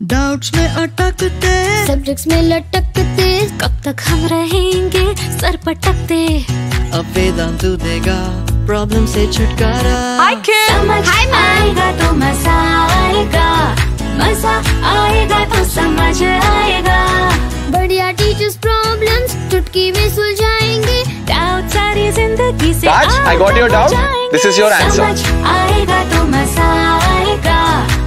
Doubts में अटकते। Subjects में लटकते। कब तक हम रहेंगे? सर पटकते। अब वेदांतु देगा प्रॉब्लम से छुटकारा। Hi kids! समझ आएगा तो मज़ा आएगा। मज़ा आएगा तो समझ आएगा। बढ़िया टीचर्स प्रॉब्लम्स चुटकी में सुलझाएँगे। डाउट सारी ज़िंदगी से got your आगे doubt. जाएँगे। This is समझ आएगा तो मज़ा आएगा।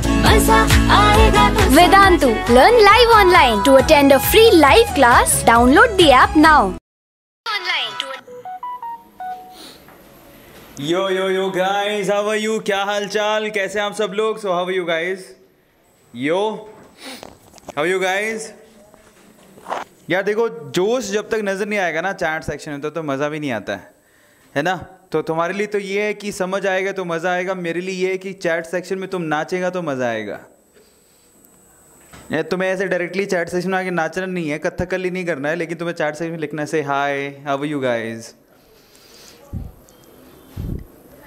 Vedantu. Learn live online. To attend a free live class, download the app now. Yo yo yo guys how are you क्या हाल चाल कैसे हैं आप सब लोग? So how are you guys yo how you guys यार देखो जोश जब तक नज़र नहीं आएगा ना चैट सेक्शन में तो तो मज़ा भी नहीं आता है। है ना? तो तुम्हारे लिए तो ये है कि समझ आएगा तो मज़ा आएगा, मेरे लिए ये है कि चैट सेक्शन में तुम नाचेगा तो मज़ा आएगा। तुम्हें ऐसे डायरेक्टली चैट सेक्शन में आके नाचना नहीं है कथकली नहीं करना है, लेकिन तुम्हें चैट सेक्शन में लिखना से हाय हाउ यू गाइस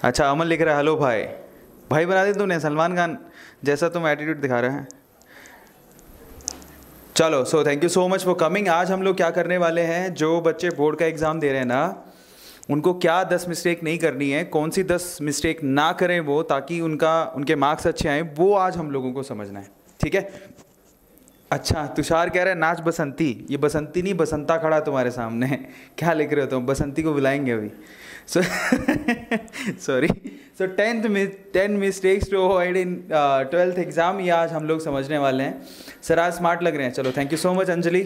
अच्छा अमन लिख रहा है हेलो भाई। भाई, बना दे तूने, सलमान खान जैसा तुम एटीट्यूड दिखा रहे हैं। चलो so thank you so much for coming आज हम लोग क्या करने वाले हैं, जो बच्चे बोर्ड का एग्ज़ाम दे रहे हैं ना उनको क्या दस मिस्टेक नहीं करनी है, कौन सी दस मिस्टेक ना करें वो ताकि उनका, उनके मार्क्स अच्छे आए, वो आज हम लोगों को समझना है, ठीक है? अच्छा तुषार कह रहा है, नाच बसंती, ये बसंती नहीं, बसंता खड़ा तुम्हारे सामने क्या लिख रहे हो तुम, बसंती को बुलाएँगे अभी? So sorry so tenth ten mistakes to avoid in twelfth exam ये आज हम लोग समझने वाले हैं। सर आज स्मार्ट लग रहे हैं, चलो thank you so much Anjali.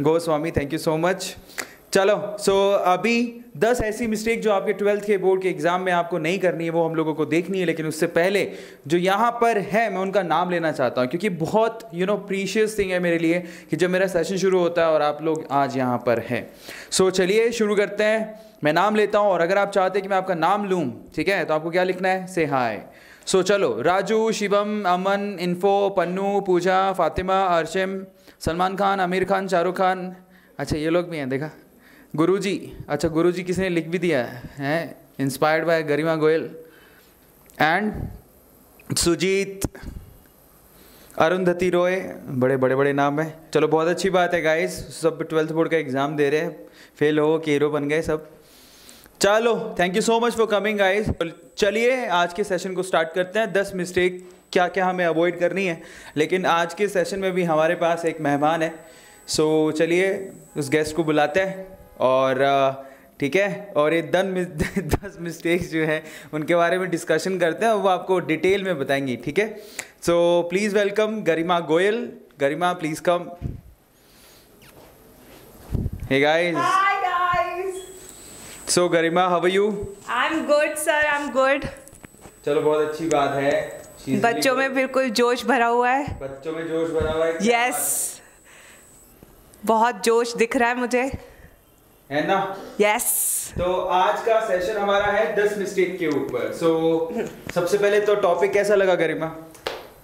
Goswami thank you so much चलो सो so, अभी दस ऐसी मिस्टेक जो आपके ट्वेल्थ के बोर्ड के एग्ज़ाम में आपको नहीं करनी है वो हम लोगों को देखनी है लेकिन उससे पहले जो यहाँ पर है मैं उनका नाम लेना चाहता हूँ क्योंकि बहुत यू नो प्रीशियस थिंग है मेरे लिए कि जब मेरा सेशन शुरू होता है और आप लोग आज यहाँ पर हैं। सो so, चलिए शुरू करते हैं। मैं नाम लेता हूँ और अगर आप चाहते हैं कि मैं आपका नाम लूँ ठीक है तो आपको क्या लिखना है? से हाय सो चलो राजू शिवम अमन इन्फो पन्नू पूजा फातिमा अर्शिम सलमान खान आमिर खान शाहरुख खान। अच्छा ये लोग भी हैं देखा? गुरुजी अच्छा गुरुजी किसने लिख भी दिया है? हैं? Inspired by Garima Goyal and Sujeet Arundhati Roy बड़े बड़े बड़े नाम हैं। चलो बहुत अच्छी बात है गाइस सब ट्वेल्थ बोर्ड का एग्ज़ाम दे रहे हैं। फेल हो के हीरो बन गए सब। चलो thank you so much for coming guys चलिए आज के सेशन को स्टार्ट करते हैं। दस मिस्टेक क्या क्या हमें अवॉइड करनी है। लेकिन आज के सेशन में भी हमारे पास एक मेहमान है। सो so, चलिए उस गेस्ट को बुलाते हैं। और ठीक है? और ये दन दस मिस्टेक्स जो हैं उनके बारे में डिस्कशन करते हैं वो आपको डिटेल में बताएँगी ठीक है? So please welcome Garima Goyal. Garima please come hey guys Hi guys. So Garima how are you I'm good, sir. I'm good. चलो बहुत अच्छी बात है। बच्चों में बिल्कुल जोश भरा हुआ है। बच्चों में जोश भरा हुआ है? यस बहुत जोश दिख रहा है मुझे। है ना? Yes yes. तो आज का सेशन हमारा है दस मिस्टेक के ऊपर. सो so, सबसे पहले तो टॉपिक कैसा लगा गरिमा?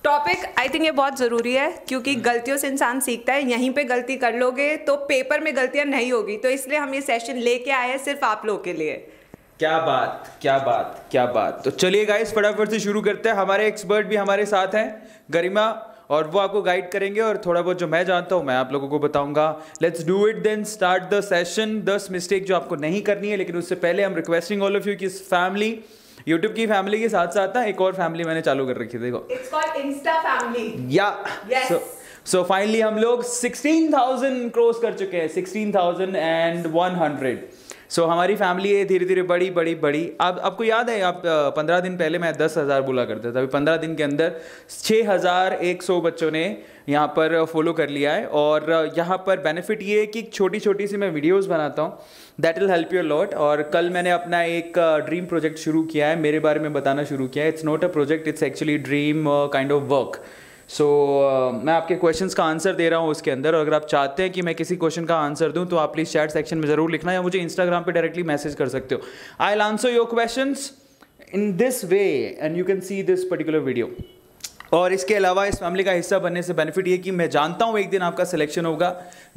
टॉपिक आई थिंक ये बहुत ज़रूरी है क्योंकि गलतियों से इंसान सीखता है यहीं पे गलती कर लोगे तो पेपर में गलतियाँ नहीं होगी तो इसलिए हम ये सेशन लेके आए हैं सिर्फ़ आप लोगों के लिए. क्या बात क्या बात क्या बात. तो चलिए गाइस फटाफट से शुरू करते हैं. हमारे एक्सपर्ट भी हमारे साथ हैं. गरिमा और वो आपको गाइड करेंगे और थोड़ा बहुत जो मैं जानता हूँ मैं आप लोगों को बताऊँगा। Let's do it then start the session दस मिस्टेक जो आपको नहीं करनी है लेकिन उससे पहले हम रिक्वेस्टिंग ऑल ऑफ़ यू कि फैमिली यूट्यूब की फैमिली के साथ साथ ना एक और फैमिली मैंने चालू कर रखी है देखो। इट्स कॉल्ड इंस्टा फैमिली या सो सो फाइनली हम लोग 16,000 क्रॉस कर चुके हैं 16,000 एंड 100 सो हमारी फैमिली है धीरे धीरे बड़ी बड़ी बड़ी अब आपको याद है, आप पंद्रह दिन पहले मैं दस हज़ार बोला करता था। अभी पंद्रह दिन के अंदर छः हज़ार एक सौ बच्चों ने यहाँ पर फॉलो कर लिया है। और यहाँ पर बेनिफिट ये है कि छोटी छोटी सी मैं वीडियोस बनाता हूँ। That will help you lot और कल मैंने अपना एक ड्रीम प्रोजेक्ट शुरू किया है। मेरे बारे में बताना शुरू किया है। It's not a project it's actually dream kind of work so मैं आपके क्वेश्चंस का आंसर दे रहा हूँ उसके अंदर। और अगर आप चाहते हैं कि मैं किसी क्वेश्चन का आंसर दूँ तो आप प्लीज़ चैट सेक्शन में ज़रूर लिखना या मुझे इंस्टाग्राम पे डायरेक्टली मैसेज कर सकते हो। I will answer your questions in this way and you can see this particular video और इसके अलावा इस फैमिली का हिस्सा बनने से बेनिफिट ये कि मैं जानता हूँ एक दिन आपका सिलेक्शन होगा।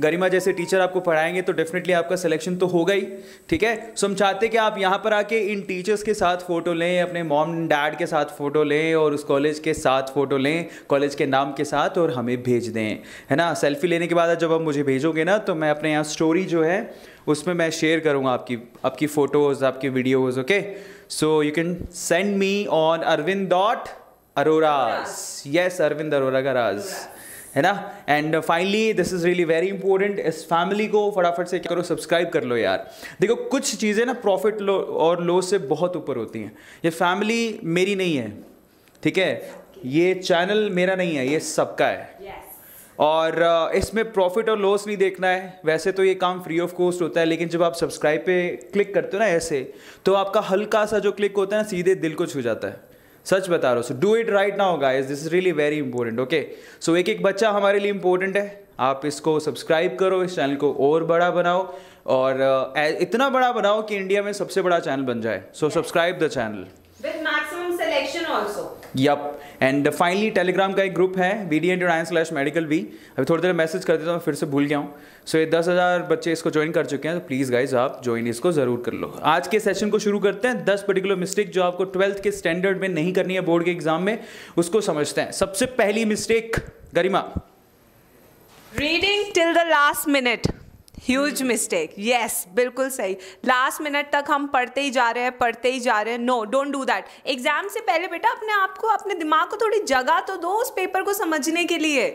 गरिमा जैसे टीचर आपको पढ़ाएँगे तो डेफिनेटली आपका सिलेक्शन तो होगा ही, ठीक है? सो हम चाहते हैं कि आप यहाँ पर आके इन टीचर्स के साथ फ़ोटो लें, अपने मॉम डैड के साथ फ़ोटो लें और उस कॉलेज के साथ फ़ोटो लें कॉलेज के नाम के साथ और हमें भेज दें, है ना? सेल्फी लेने के बाद जब आप मुझे भेजोगे ना तो मैं अपने यहाँ स्टोरी जो है, उसमें मैं शेयर करूँगा आपकी आपकी फ़ोटोज़ आपकी videos okay so you can send me on Arvind dot Aroraj yes Arvind Arora का राज है ना and finally this is really very important इस फैमिली को फटाफट से क्या करो सब्सक्राइब कर लो यार. देखो कुछ चीज़ें ना प्रॉफिट लो और लो से बहुत ऊपर होती हैं. ये फैमिली मेरी नहीं है. ठीक है? ये चैनल मेरा नहीं है ये सबका है. और uh, इसमें प्रॉफिट और लॉस नहीं देखना है. वैसे तो ये काम फ्री ऑफ़ कॉस्ट होता है लेकिन जब आप सब्सक्राइब पे क्लिक करते हो ना ऐसे तो आपका हल्का सा जो क्लिक होता है ना सीधे दिल को छू जाता है. सच बता रहा हूँ। So do it right now guys this is really very important okay so एक एक बच्चा हमारे लिए इंपॉर्टेंट है। आप इसको सब्सक्राइब करो इस चैनल को और बड़ा बनाओ। और uh, इतना बड़ा बनाओ कि इंडिया में सबसे बड़ा चैनल बन जाए। So subscribe the channel with maximum also. Yup and finally Telegram का एक ग्रुप है B D N slash medical भी अभी थोड़ी देर मैसेज कर देता हूँ फिर से भूल गया हूँ। सो so, ये दस हज़ार बच्चे इसको ज्वाइन कर चुके हैं तो प्लीज़ गाइज़ आप ज्वाइन इसको ज़रूर कर लो। आज के सेशन को शुरू करते हैं दस पर्टिकुलर मिस्टेक जो आपको ट्वेल्थ के स्टैंडर्ड में नहीं करनी है बोर्ड के एग्ज़ाम में उसको समझते हैं। सबसे पहली mistake Garima. Reading till the last minute huge mistake yes बिल्कुल सही. लास्ट मिनट तक हम पढ़ते ही जा रहे हैं, पढ़ते ही जा रहे हैं. No don't do that exam से पहले बेटा अपने आप को, अपने दिमाग को थोड़ी जगह तो दो उस पेपर को समझने के लिए.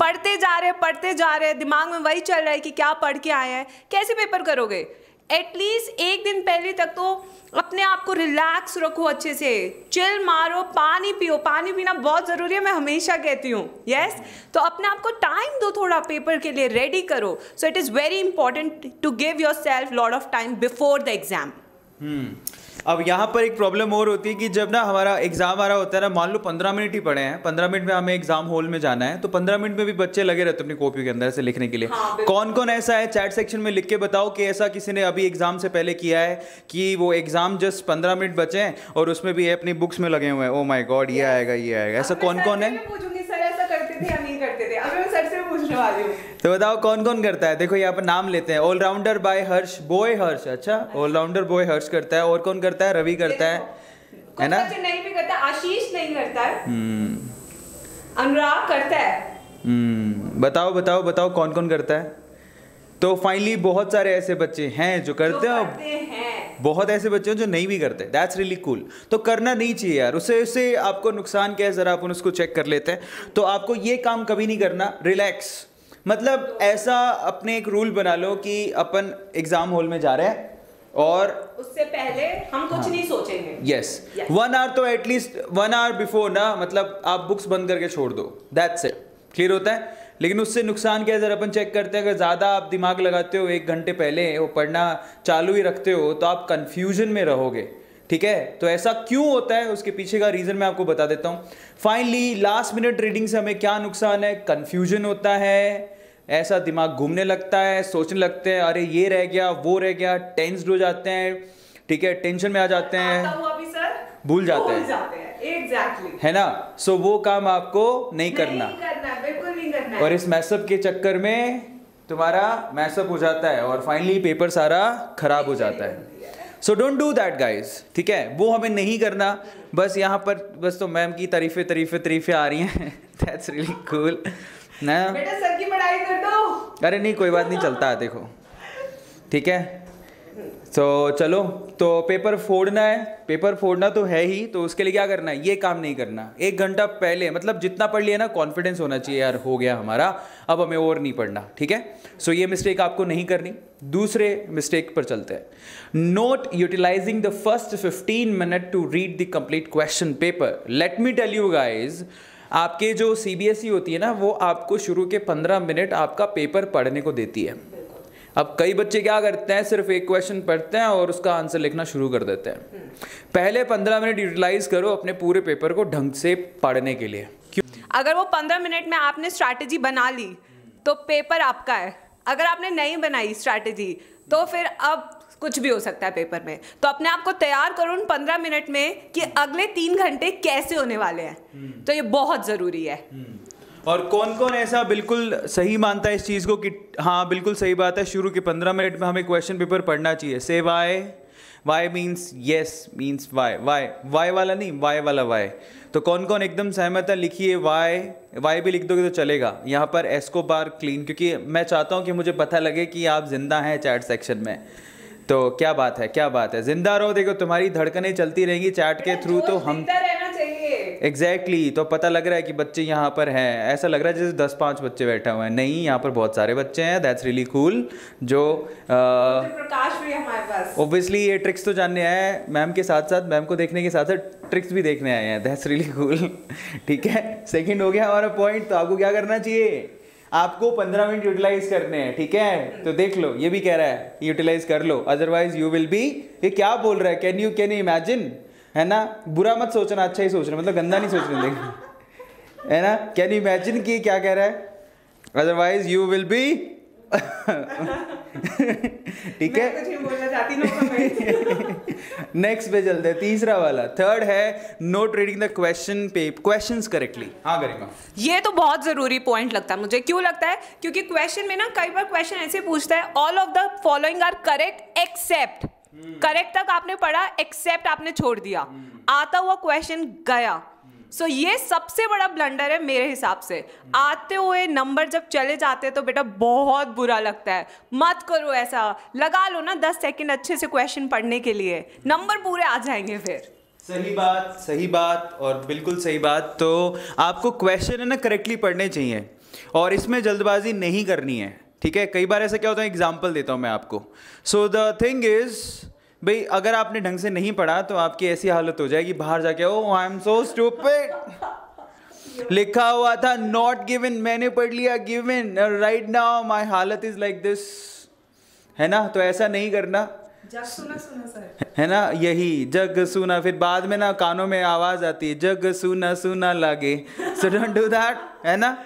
पढ़ते जा रहे हैं, पढ़ते जा रहे हैं. दिमाग में वही चल रहा है कि क्या पढ़ के आए हैं. कैसे पेपर करोगे? एटलीस्ट एक दिन पहले तक तो अपने आप को रिलैक्स रखो अच्छे से। चिल मारो, पानी पियो। पानी पीना बहुत ज़रूरी है, मैं हमेशा कहती हूँ। Yes yes? तो अपने आप को टाइम दो थोड़ा पेपर के लिए रेडी करो। So it is very important to give yourself lot of time before the exam अब यहाँ पर एक प्रॉब्लम और होती है कि जब ना हमारा एग्ज़ाम आ रहा होता है ना मान लो पंद्रह मिनट ही पड़े हैं पंद्रह मिनट में हमें एग्ज़ाम हॉल में जाना है तो पंद्रह मिनट में भी बच्चे लगे रहते हैं अपनी कॉपी के अंदर से लिखने के लिए। हाँ, कौन कौन ऐसा है चैट सेक्शन में लिख के बताओ कि ऐसा किसी ने अभी एग्ज़ाम से पहले किया है कि वो एग्ज़ाम जस्ट पंद्रह मिनट बचे हैं और उसमें भी अपनी बुक्स में लगे हुए हैं। ओ माई गॉड ये आएगा ये आएगा। ऐसा कौन कौन है? तो बताओ कौन कौन करता है? देखो यहाँ पर नाम लेते हैं। All rounder by Harsh boy Harsh अच्छा? ऑलराउंडर बॉय हर्ष करता है और कौन करता है? रवि करता है है ना? नहीं भी करता आशीष नहीं करता है। अनुराग करता है। हम्म। बताओ बताओ बताओ कौन कौन करता है? तो फाइनली बहुत सारे ऐसे बच्चे हैं जो करते हैं बहुत ऐसे बच्चे हैं जो नहीं भी करते। दैट्स रियली कूल तो करना नहीं चाहिए यार। उससे उससे आपको नुकसान क्या है? ज़रा अपन उसको चेक कर लेते हैं। तो आपको ये काम कभी नहीं करना। रिलैक्स मतलब ऐसा अपने एक रूल बना लो कि अपन एग्ज़ाम हॉल में जा रहे हैं और उससे पहले हम कुछ हाँ, नहीं सोचेंगे। यस वन आवर तो at least one hour before ना मतलब आप बुक्स बंद करके छोड़ दो। दैट्स इट क्लियर होता है? लेकिन उससे नुकसान क्या है? जरा अपन चेक करते हैं। अगर ज़्यादा आप दिमाग लगाते हो, एक घंटे पहले वो पढ़ना चालू ही रखते हो तो आप कंफ्यूजन में रहोगे। ठीक है? तो ऐसा क्यों होता है? उसके पीछे का रीज़न मैं आपको बता देता हूँ। फाइनली लास्ट मिनट रीडिंग से हमें क्या नुकसान है? कन्फ्यूज़न होता है। ऐसा दिमाग घूमने लगता है, सोचने लगते हैं, अरे, ये रह गया, वो रह गया। टेंस्ड हो जाते हैं। ठीक है टेंशन में आ जाते हैं। भूल जाते हैं। जाते हैं। ना? सो वो काम आपको नहीं करना नहीं करना। बिल्कुल नहीं करना और इस मैसअप के चक्कर में तुम्हारा मैसअप हो जाता है और फाइनली पेपर सारा खराब हो जाता है। So don't do that guys ठीक है? वो हमें नहीं करना। बस यहाँ पर बस तो मैम की तारीफे तारीफे तारीफे आ रही हैं। दैट्स रियली कूल ना? बेटा सर की पढ़ाई कर दो। अरे नहीं कोई बात नहीं चलता है देखो। ठीक है? तो चलो तो पेपर फोड़ना है पेपर फोड़ना तो है ही तो उसके लिए क्या करना है? ये काम नहीं करना। एक घंटा पहले मतलब जितना पढ़ लिया ना कॉन्फिडेंस होना चाहिए यार, हो गया हमारा। अब हमें और नहीं पढ़ना, ठीक है? सो ये मिस्टेक आपको नहीं करनी। दूसरे मिस्टेक पर चलते हैं। Not utilising the first 15 minutes to read the complete question paper let me tell you guys आपके जो सीबीएसई होती है ना, वो आपको शुरू के 15 मिनट आपका पेपर पढ़ने को देती है। अब कई बच्चे क्या करते हैं सिर्फ़ एक क्वेश्चन पढ़ते हैं और उसका आंसर लिखना शुरू कर देते हैं। पहले 15 मिनट यूटिलाइज करो अपने पूरे पेपर को ढंग से पढ़ने के लिए। क्यों? अगर वो पंद्रह मिनट में आपने स्ट्रैटेजी बना ली तो पेपर आपका है। अगर आपने नहीं बनाई स्ट्रैटेजी तो फिर अब कुछ भी हो सकता है पेपर में। तो अपने आप को तैयार करो उन पंद्रह मिनट में कि अगले तीन घंटे कैसे होने वाले हैं। तो ये बहुत ज़रूरी है। और कौन कौन ऐसा बिल्कुल सही मानता है इस चीज़ को कि हाँ बिल्कुल सही बात है शुरू के पंद्रह मिनट में हमें क्वेश्चन पेपर पढ़ना चाहिए। से Y Y means yes means Y Y Y वाला नहीं वाई वाला वाई तो कौन कौन एकदम सहमत है लिखिए वाई वाई भी लिख दोगे तो चलेगा। यहाँ पर एस्को बार क्लीन क्योंकि मैं चाहता हूँ कि मुझे पता लगे कि आप ज़िंदा हैं चैट सेक्शन में। तो क्या बात है क्या बात है। ज़िंदा रहो देखो तुम्हारी धड़कनें चलती रहेंगी चैट के थ्रू तो हम एग्जैक्टली exactly, तो पता लग रहा है कि बच्चे यहाँ पर हैं। ऐसा लग रहा है जैसे दस पाँच बच्चे बैठे हुए हैं। नहीं यहाँ पर बहुत सारे बच्चे हैं। दैट्स रियली कूल जो प्रकाश भी हमारे पास। ओब्वियसली ये ट्रिक्स तो जानने आए हैं। मैम के साथ साथ मैम को देखने के साथ साथ ट्रिक्स भी देखने आए हैं। दैट्स रियली कूल ठीक है? सेकेंड हो गया हमारा पॉइंट तो आपको क्या करना चाहिए? आपको पंद्रह मिनट यूटिलाइज करने हैं। ठीक है? तो देख लो ये भी कह रहा है यूटिलाइज कर लो। अदरवाइज़ यू विल बी ये क्या बोल रहा है? Can you can you imagine है ना? बुरा मत सोचना अच्छा ही सोचना मतलब गंदा नहीं सोचना देख है ना? कैन यू इमेजिन कि क्या कह रहा है? अदरवाइज़ यू विल बी ठीक है? कुछ नहीं बोलना चाहती नो कमेंट नेक्स्ट पे चलते हैं तीसरा वाला। थर्ड है not reading the question paper question correctly हाँ गरिमा ये तो बहुत ज़रूरी पॉइंट लगता है मुझे। क्यों लगता है? क्योंकि क्वेश्चन में ना कई बार क्वेश्चन ऐसे पूछता है all of the following are correct except correct तक आपने पढ़ा एक्सेप्ट आपने छोड़ दिया। आता हुआ क्वेश्चन गया। सो ये सबसे बड़ा ब्लंडर है मेरे हिसाब से। आते हुए नंबर जब चले जाते हैं तो बेटा बहुत बुरा लगता है। मत करो ऐसा। लगा लो ना दस सेकंड अच्छे से क्वेश्चन पढ़ने के लिए। नंबर पूरे आ जाएँगे फिर। सही बात सही बात और बिल्कुल सही बात। तो आपको क्वेश्चन है ना करेक्टली पढ़ने चाहिए। और इसमें जल्दबाजी नहीं करनी है। ठीक है? कई बार ऐसा क्या होता है? एग्ज़ाम्पल देता हूँ मैं आपको। सो द थिंग इज़ भाई अगर आपने ढंग से नहीं पढ़ा तो आपकी ऐसी हालत हो जाएगी बाहर जाके ओ आई एम सो स्टूपिड लिखा हुआ था नॉट गिवन मैंने पढ़ लिया गिवन राइट नाउ माय हालत इज़ लाइक दिस है ना? तो ऐसा नहीं करना। सुना सुना सर। है ना? यही जग सुना। फिर बाद में ना कानों में आवाज़ आती है जग सुना सुना लागे. सो डोंट डू दैट है ना?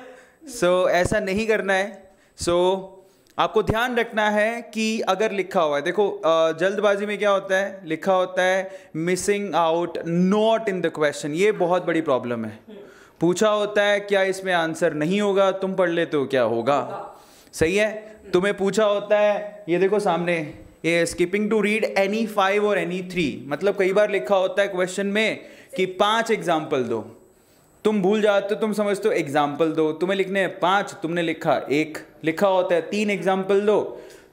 सो so, ऐसा नहीं करना है। सो so, आपको ध्यान रखना है कि अगर लिखा हुआ है देखो जल्दबाजी में क्या होता है? लिखा होता है missing out not in the question ये बहुत बड़ी प्रॉब्लम है। पूछा होता है क्या इसमें आंसर नहीं होगा? तुम पढ़ लेते हो क्या होगा? सही है? तुम्हें पूछा होता है ये देखो सामने ये skipping to read any five और एनी थ्री मतलब कई बार लिखा होता है क्वेश्चन में कि पाँच एग्ज़ाम्पल दो। तुम भूल जाते हो तुम समझते हो एग्ज़ाम्पल दो। तुम्हें लिखने हैं पाँच तुमने लिखा एक। लिखा होता है तीन एग्ज़ाम्पल दो।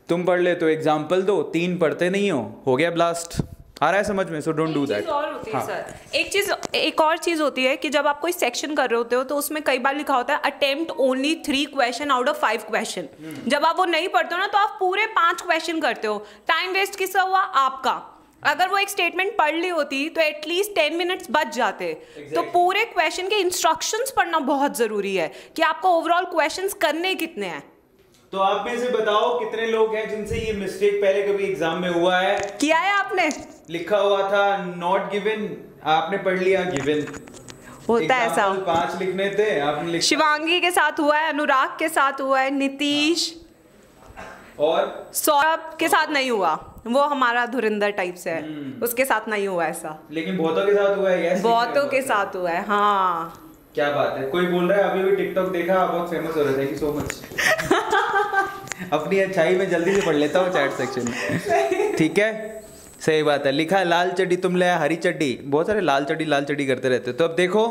तुम पढ़ ले तो एग्ज़ाम्पल दो तीन पढ़ते नहीं हो। हो गया ब्लास्ट आ रहा है समझ में सो डोंट डू दैट है एक चीज़ एक और चीज़ होती है कि जब आप कोई सेक्शन कर रहे होते हो तो उसमें कई बार लिखा होता है attempt only three question out of five question जब आप वो नहीं पढ़ते हो ना तो आप पूरे पाँच क्वेश्चन करते हो। टाइम वेस्ट किसका हुआ? आपका। अगर वो एक स्टेटमेंट पढ़ ली होती तो एटलीस्ट टेन मिनट्स बच जाते। exactly. तो पूरे क्वेश्चन के इंस्ट्रक्शंस पढ़ना बहुत ज़रूरी है कि आपको ओवरऑल क्वेश्चंस करने कितने हैं। तो आप में से बताओ कितने लोग हैं जिनसे ये मिस्टेक पहले कभी एग्ज़ाम में हुआ है? किया है आपने? लिखा हुआ था नॉट गिवन आपने पढ़ लिया गिवन होता है ऐसा। पाँच लिखने थे आपने लिख। शिवांगी के साथ हुआ है अनुराग के साथ हुआ है नीतीश। और? सौरभ के साथ नहीं हुआ। वो हमारा धुरिंदर टाइप से है। उसके साथ नहीं हुआ ऐसा। लेकिन बहुतों के साथ हुआ है बहुतों के साथ हुआ है हाँ। क्या बात है। कोई बोल रहा है अभी भी टिकटॉक देखा आप बहुत फ़ेमस हो रहे थैंक यू सो मच अपनी अच्छाई में जल्दी से पढ़ लेता हूँ चैट सेक्शन में। ठीक है? सही बात है। लिखा है लाल चड्डी तुम ले हरी चड्डी। बहुत सारे लाल चड्डी लाल चड्डी करते रहते हो। तो अब देखो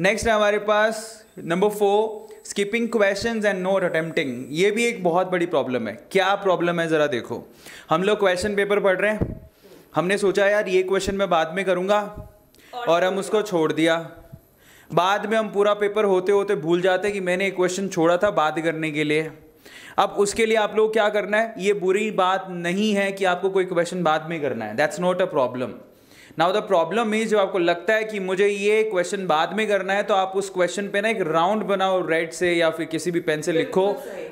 नेक्स्ट है हमारे पास number four skipping questions and not attempting ये भी एक बहुत बड़ी प्रॉब्लम है। क्या प्रॉब्लम है ज़रा देखो। हम लोग क्वेश्चन पेपर पढ़ रहे हैं। हमने सोचा यार ये क्वेश्चन मैं बाद में करूँगा। और हम उसको छोड़ दिया। बाद में हम पूरा पेपर होते होते भूल जाते कि मैंने एक क्वेश्चन छोड़ा था बात करने के लिए। अब उसके लिए आप लोग क्या करना है? ये बुरी बात नहीं है कि आपको कोई क्वेश्चन बाद में करना है। That's not a problem now the problem is जब आपको लगता है कि मुझे ये क्वेश्चन बाद में करना है तो आप उस क्वेश्चन पे ना एक राउंड बनाओ रेड से या फिर किसी भी पेन से लिखो।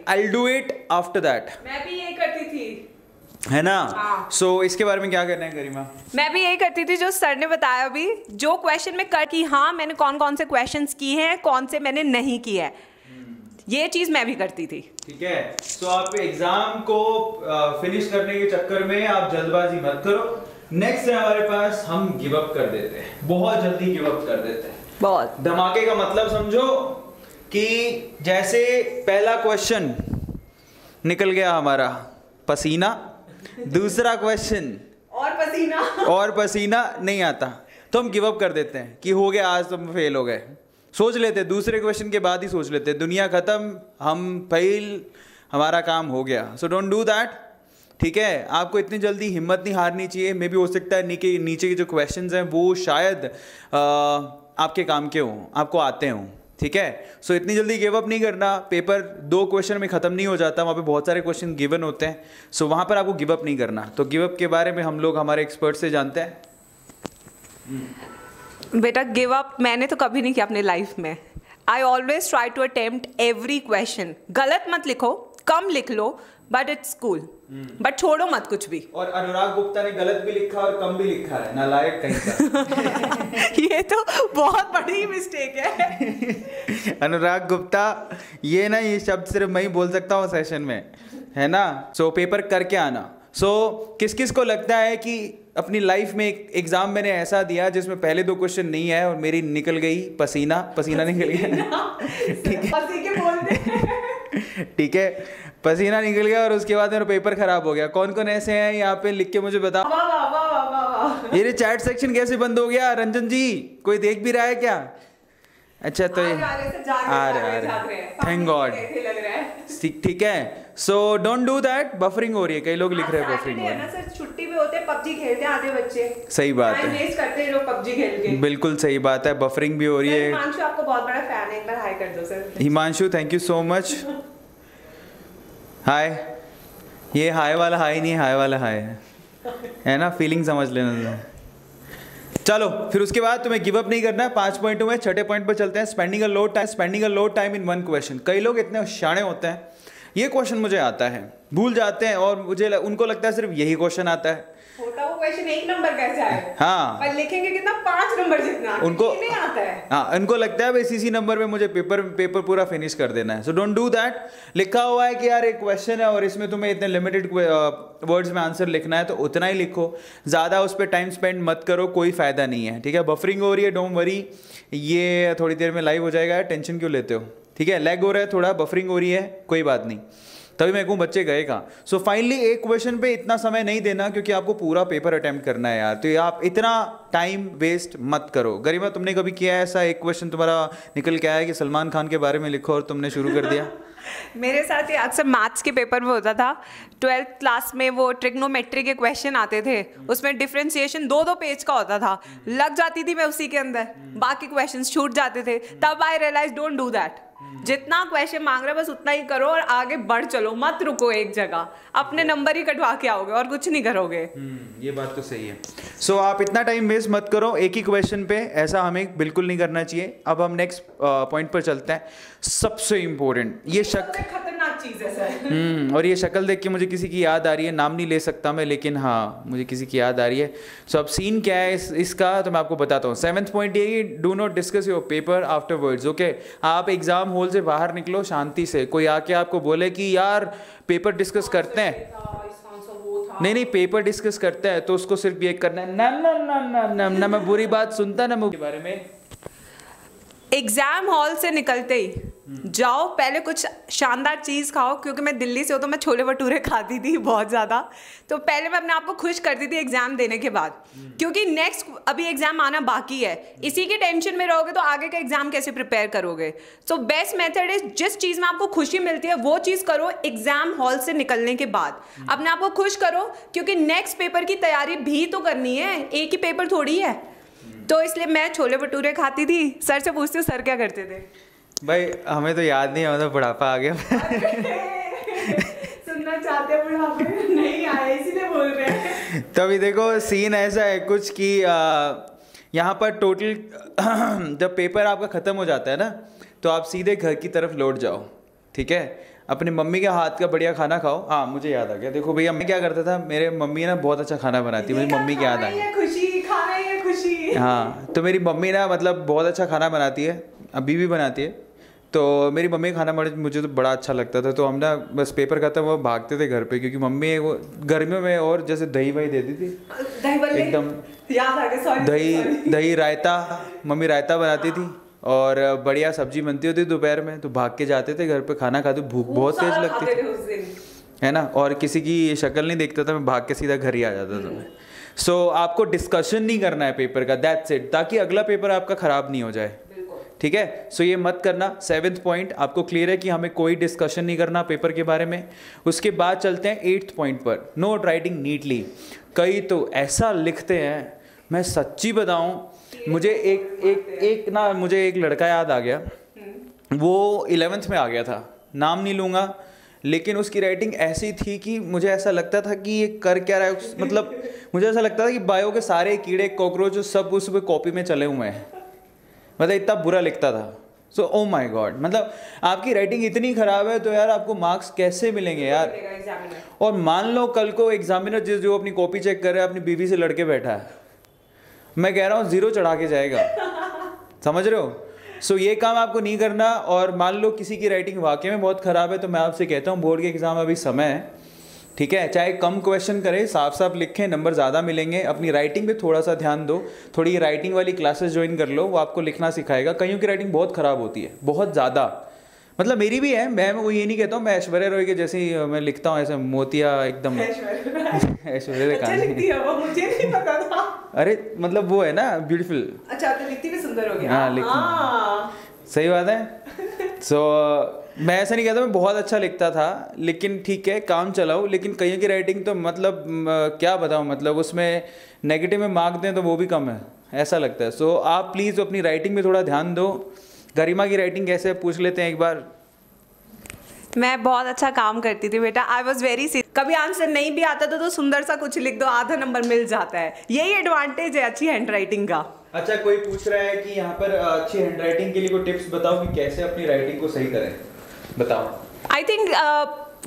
I do it after that मैं भी यही करती थी। है ना? हाँ। सो इसके बारे में क्या करना है गरिमा? मैं भी यही करती थी जो सर ने बताया अभी। जो क्वेश्चन में कर कि हाँ मैंने कौन कौन से क्वेश्चंस किए हैं कौन से मैंने नहीं किए हैं। ये चीज़ मैं भी करती थी। ठीक है? तो आप एग्ज़ाम को फिनिश करने के चक्कर में आप जल्दबाजी मत करो। नेक्स्ट है हमारे पास हम गिव अप कर देते हैं। बहुत जल्दी गिव अप कर देते हैं। बहुत। धमाके का मतलब समझो कि जैसे पहला क्वेश्चन निकल गया हमारा पसीना। दूसरा क्वेश्चन और पसीना। और पसीना नहीं आता। तो हम गिव अप कर देते हैं कि हो गया आज तुम फेल हो गए। सोच लेते दूसरे क्वेश्चन के बाद ही सोच लेते। दुनिया ख़त्म हम फेल हमारा काम हो गया। सो डोंट डू दैट ठीक है? आपको इतनी जल्दी हिम्मत नहीं हारनी चाहिए। मे भी हो सकता है नीचे नीचे के जो क्वेश्चंस हैं वो शायद आ, आपके काम के हों आपको आते हों ठीक है? सो so, इतनी जल्दी गिव अप नहीं करना। पेपर दो क्वेश्चन में ख़त्म नहीं हो जाता वहाँ पे बहुत सारे क्वेश्चन गिवन होते हैं। सो so, वहाँ पर आपको गिव अप नहीं करना। तो गिव अप के बारे में हम लोग हमारे एक्सपर्ट से जानते हैं। बेटा गिव अप मैंने तो कभी नहीं किया अपने लाइफ में। I always try to attempt every question गलत मत लिखो कम लिख लो बट इट्स कूल बट छोड़ो मत कुछ भी। और अनुराग गुप्ता ने गलत भी लिखा और कम भी लिखा है नालायक कहीं का। ये तो बहुत बड़ी मिस्टेक है। अनुराग गुप्ता ये ना ये शब्द सिर्फ़ मैं ही बोल सकता हूँ सेशन में है ना? सो so, पेपर करके आना। सो so, किस किस को लगता है कि अपनी लाइफ में एक एग्ज़ाम मैंने ऐसा दिया जिसमें पहले दो क्वेश्चन नहीं है और मेरी निकल गई पसीना? पसीना निकल गया? ठीक है। ठीक है। पसीना निकल गया और उसके बाद मेरा पेपर खराब हो गया। कौन कौन ऐसे हैं यहाँ पे लिख के मुझे बताओ ये चैट सेक्शन कैसे बंद हो गया? रंजन जी कोई देख भी रहा है क्या? अच्छा तो आ रहे आ रहे थैंक गॉड ठीक है। So don't do that buffering हो रही है कई लोग लिख रहे हैं बफरिंग हो रही है। छुट्टी में होते हैं पबजी खेलते हैं आधे बच्चे। सही बात है। वेस्ट करते हैं लोग पबजी खेल के। बिल्कुल सही बात है बफरिंग भी हो रही है। हिमांशु आपको बहुत बड़ा फ़ैन है एक बार हाय कर दो sir. Himanshu thank you so much hi. ये हाय वाला हाय नहीं, हाय वाला हाय। है है ना? फीलिंग समझ लेना चलो, फिर उसके बाद तुम्हें गिव अप नहीं करना है। पाँच पॉइंटों में छठे पॉइंट पर चलते हैं। Spending a low time spending a low time in one question कई लोग इतने शाणे होते हैं। ये क्वेश्चन मुझे आता है। भूल जाते हैं और मुझे उनको लगता है सिर्फ़ यही क्वेश्चन आता है। छोटा वो क्वेश्चन एक नंबर कैसे आए हाँ। पर लिखेंगे कितना? पाँच नंबर जितना। उनको नहीं आता है। हाँ उनको लगता है बस इसी नंबर में मुझे पेपर पेपर पूरा फिनिश कर देना है। सो डोंट डू दैट लिखा हुआ है कि यार एक क्वेश्चन है और इसमें तुम्हें इतने लिमिटेड वर्ड्स में आंसर लिखना है तो उतना ही लिखो। ज़्यादा उस पर टाइम स्पेंड मत करो कोई फ़ायदा नहीं है ठीक है? बफरिंग हो रही है डोंट वरी ये थोड़ी देर में लाइव हो जाएगा टेंशन क्यों लेते हो? ठीक है लेग हो रहा है थोड़ा बफरिंग हो रही है कोई बात नहीं। तभी मैं कहूँ बच्चे गए कहाँ? सो फाइनली एक क्वेश्चन पे इतना समय नहीं देना क्योंकि आपको पूरा पेपर अटैम्प्ट करना है यार। तो आप इतना टाइम वेस्ट मत करो। गरिमा तुमने कभी किया है ऐसा? एक क्वेश्चन तुम्हारा निकल के आया कि सलमान खान के बारे में लिखो और तुमने शुरू कर दिया? मेरे साथ ये अक्सर मैथ्स के पेपर में होता था। ट्वेल्थ क्लास में वो ट्रिग्नोमेट्री के क्वेश्चन आते थे। उसमें डिफ्रेंसिएशन दो दो पेज का होता था। लग जाती थी मैं उसी के अंदर। बाकी क्वेश्चन छूट जाते थे। तब I realise don't do that जितना क्वेश्चन मांग रहा है बस उतना ही करो और आगे बढ़ चलो मत रुको एक जगह। अपने नंबर ही कटवा के आओगे और कुछ नहीं करोगे। ये बात तो सही है। सो so, आप इतना टाइम वेस्ट मत करो एक ही क्वेश्चन पे ऐसा हमें बिल्कुल नहीं करना चाहिए। अब हम नेक्स्ट पॉइंट पर चलते हैं। सबसे इंपॉर्टेंट ये शक खतरनाक चीज़ है सर। हम्म और ये शक्ल देख के मुझे किसी की याद आ रही है नाम नहीं ले सकता मैं लेकिन हाँ मुझे किसी की याद आ रही है। सो so, अब सीन क्या है इस, इसका तो मैं आपको बताता हूँ। सेवन्थ पॉइंट ये do not discuss your paper afterwards okay आप एग्ज़ाम हॉल से बाहर निकलो शांति से। कोई आके आपको बोले कि यार पेपर डिस्कस करते हैं। नहीं नहीं पेपर डिस्कस करते हैं तो उसको सिर्फ़ ये करना है। ना ना ना ना ना ना मैं बुरी बात सुनता, ना मुझे बारे में एग्ज़ाम हॉल से निकलते ही, जाओ, पहले कुछ शानदार चीज़ खाओ, क्योंकि मैं दिल्ली से हूँ तो मैं छोले भटूरे खाती थी बहुत ज़्यादा। तो पहले मैं अपने आप को खुश करती थी एग्ज़ाम देने के बाद। क्योंकि नेक्स्ट अभी एग्ज़ाम आना बाकी है। इसी के टेंशन में रहोगे तो आगे का एग्ज़ाम कैसे प्रिपेयर करोगे? सो बेस्ट मेथड इज़ जिस चीज़ में आपको खुशी मिलती है, वो चीज़ करो एग्ज़ाम हॉल से निकलने के बाद। अपने आप को खुश करो, क्योंकि नेक्स्ट पेपर की तैयारी भी तो करनी है, एक ही पेपर थोड़ी है। तो इसलिए मैं छोले भटूरे खाती थी। सर से पूछती हूँ सर क्या करते थे? भाई हमें तो याद नहीं है मतलब बुढ़ापा आ गया। सुनना चाहते हैं बुढ़ापे नहीं आए इसीलिए बोल रहे हैं। तो अभी देखो सीन ऐसा है कुछ कि यहाँ पर टोटल जब पेपर आपका ख़त्म हो जाता है ना तो आप सीधे घर की तरफ़ लौट जाओ ठीक है? अपनी मम्मी के हाथ का बढ़िया खाना खाओ। हाँ मुझे याद आ गया। देखो भैया मैं क्या करता था मेरे मम्मी ना बहुत अच्छा खाना बनाती मुझे मम्मी की याद आ गई खुशी खुशी। हाँ तो मेरी मम्मी ना मतलब बहुत अच्छा खाना बनाती है अभी भी बनाती है। तो मेरी मम्मी खाना बड़े मुझे तो बड़ा अच्छा लगता था तो हम ना बस पेपर खत्म वो भागते थे घर पे क्योंकि मम्मी वो गर्मियों में और जैसे दही वही देती थी। एकदम। याद आ गया दही दही रायता मम्मी रायता बनाती थी और बढ़िया सब्ज़ी बनती होती दोपहर में तो भाग के जाते थे घर पे खाना खाते भूख बहुत तेज लगती थी। है ना? और किसी की शक्ल नहीं देखता था मैं भाग के सीधा घर ही आ जाता था। मैं सो so, आपको डिस्कशन नहीं करना है पेपर का दैट्स इट ताकि अगला पेपर आपका खराब नहीं हो जाए। ठीक है? सो so, ये मत करना। सेवेंथ पॉइंट आपको क्लियर है कि हमें कोई डिस्कशन नहीं करना पेपर के बारे में। उसके बाद चलते हैं एट्थ पॉइंट पर। नोट राइटिंग नीटली कई तो ऐसा लिखते हैं मैं सच्ची बताऊँ मुझे एक एक एक ना मुझे एक लड़का याद आ गया। वो इलेवेंथ में आ गया था। नाम नहीं लूँगा। लेकिन उसकी राइटिंग ऐसी थी कि मुझे ऐसा लगता था कि ये कर क्या रहा है मतलब मुझे ऐसा लगता था कि बायो के सारे कीड़े कॉकरोच सब उस कॉपी में चले हुए हैं। मतलब इतना बुरा लिखता था। सो ओ माई गॉड मतलब आपकी राइटिंग इतनी खराब है तो यार आपको मार्क्स कैसे मिलेंगे यार? और मान लो कल को एग्जामिनर जिस जो अपनी कॉपी चेक कर रहा है अपनी बीवी से लड़के बैठा है। मैं कह रहा हूँ ज़ीरो चढ़ा के जाएगा। समझ रहे हो? सो so, ये काम आपको नहीं करना और मान लो किसी की राइटिंग वाकई में बहुत ख़राब है तो मैं आपसे कहता हूँ बोर्ड के एग्ज़ाम अभी समय है ठीक है? चाहे कम क्वेश्चन करें साफ़ साफ़ लिखें नंबर ज़्यादा मिलेंगे अपनी राइटिंग पे थोड़ा सा ध्यान दो थोड़ी राइटिंग वाली क्लासेस ज्वाइन कर लो वो आपको लिखना सिखाएगा। कईयों की राइटिंग बहुत ख़राब होती है बहुत ज़्यादा। मतलब मेरी भी है मैं वो ये नहीं कहता हूँ मैं ऐश्वर्या रॉय के जैसे मैं लिखता हूँ ऐसे मोतिया एकदम। ऐश्वर्या कहानी। था। अरे मतलब वो है ना ब्यूटीफुल अच्छा तो लिखती भी सुंदर हो गया हाँ, लिखती। हाँ। सही बात है। सो मैं ऐसा नहीं कहता मैं बहुत अच्छा लिखता था लेकिन ठीक है काम चलाओ लेकिन कहीं की राइटिंग तो मतलब क्या बताऊँ मतलब उसमें नेगेटिव में मार्क दें तो वो भी कम है ऐसा लगता है। सो आप प्लीज़ अपनी राइटिंग में थोड़ा ध्यान दो गरिमा की राइटिंग कैसे पूछ लेते हैं एक बार। मैं बहुत अच्छा काम करती थी बेटा। आई वॉज़ वेरी सी कभी आंसर नहीं भी आता था तो सुंदर सा कुछ लिख दो आधा नंबर मिल जाता है। यही एडवांटेज है अच्छी हैंड राइटिंग का। अच्छा कोई पूछ रहा है कि यहाँ पर अच्छी हैंड राइटिंग के लिए कोई टिप्स बताओ कि कैसे अपनी राइटिंग को सही करें? बताओ। आई थिंक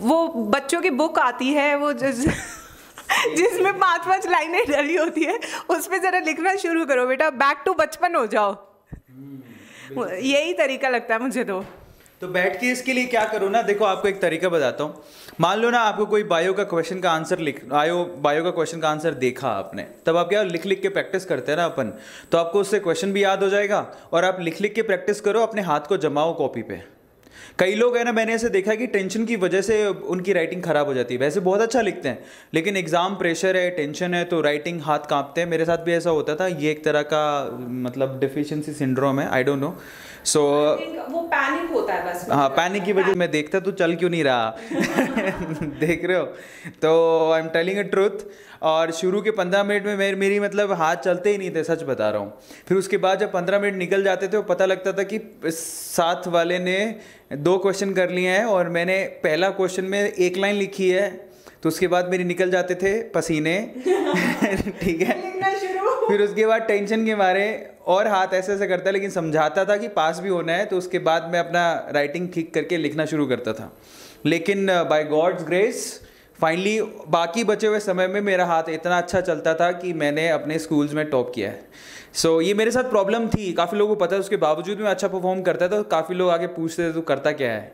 वो बच्चों की बुक आती है वो जिस जिसमें पाँच पाँच लाइनें डली होती है उस पर जरा लिखना शुरू करो बेटा। बैक टू बचपन हो जाओ। यही तरीका लगता है मुझे तो। तो बैठ के इसके लिए क्या करो ना? देखो आपको एक तरीका बताता हूँ। मान लो ना आपको कोई बायो का क्वेश्चन का आंसर लिख आयो बायो का क्वेश्चन का आंसर देखा आपने। तब आप क्या लिख लिख के प्रैक्टिस करते हैं ना अपन? तो आपको उससे क्वेश्चन भी याद हो जाएगा और आप लिख लिख के प्रैक्टिस करो अपने हाथ को जमाओ कॉपी पे। कई लोग हैं ना, मैंने ऐसे देखा कि टेंशन की वजह से उनकी राइटिंग खराब हो जाती है। वैसे बहुत अच्छा लिखते हैं, लेकिन एग्ज़ाम प्रेशर है टेंशन है तो राइटिंग हाथ कांपते हैं। मेरे साथ भी ऐसा होता था, ये एक तरह का मतलब डिफिशेंसी सिंड्रोम है I don't know so so, वो पैनिक होता है बस। हाँ पैनिक की वजह से मैं देखता तू चल क्यों नहीं रहा? देख रहे हो? तो I am telling a truth और शुरू के पंद्रह मिनट में मेरी मेरी मतलब हाथ चलते ही नहीं थे सच बता रहा हूँ। फिर उसके बाद जब पंद्रह मिनट निकल जाते थे वो पता लगता था कि साथ वाले ने दो क्वेश्चन कर लिए हैं और मैंने पहला क्वेश्चन में एक लाइन लिखी है। तो उसके बाद मेरे निकल जाते थे पसीने। ठीक है? फिर उसके बाद टेंशन के मारे और हाथ ऐसे ऐसे करता लेकिन समझाता था कि पास भी होना है तो उसके बाद मैं अपना राइटिंग ठीक करके लिखना शुरू करता था। लेकिन बाय गॉड्स ग्रेस फाइनली बाकी बचे हुए समय में मेरा हाथ इतना अच्छा चलता था कि मैंने अपने स्कूल्स में टॉप किया है। सो so, ये मेरे साथ प्रॉब्लम थी। काफ़ी लोगों को पता है उसके बावजूद मैं अच्छा परफॉर्म करता था तो काफ़ी लोग आगे पूछते थे तो करता क्या है?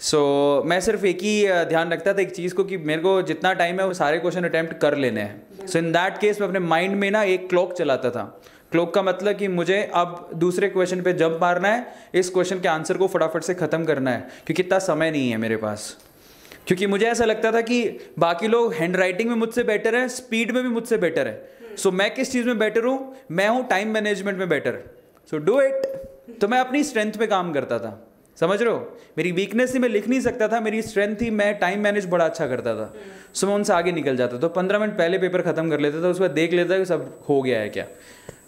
सो so, मैं सिर्फ़ एक ही ध्यान रखता था एक चीज़ को कि मेरे को जितना टाइम है वो सारे क्वेश्चन अटैम्प्ट कर लेने हैं। सो इन दैट केस मैं अपने माइंड में ना एक क्लॉक चलाता था। क्लॉक का मतलब कि मुझे अब दूसरे क्वेश्चन पे जंप मारना है इस क्वेश्चन के आंसर को फटाफट से ख़त्म करना है क्योंकि इतना समय नहीं है मेरे पास। क्योंकि मुझे ऐसा लगता था कि बाकी लोग हैंड राइटिंग में मुझसे बेटर है स्पीड में भी मुझसे बेटर है। सो मैं किस चीज़ में बेटर हूँ? मैं हूँ टाइम मैनेजमेंट में बेटर सो डू इट तो मैं अपनी स्ट्रेंथ पे काम करता था। समझ रहे हो? मेरी वीकनेस थी मैं लिख नहीं सकता था मेरी स्ट्रेंथ थी मैं टाइम मैनेज बड़ा अच्छा करता था। सो मैं उनसे आगे निकल जाता तो पंद्रह मिनट पहले पेपर खत्म कर लेता था उसके बाद देख लेता कि सब हो गया है क्या।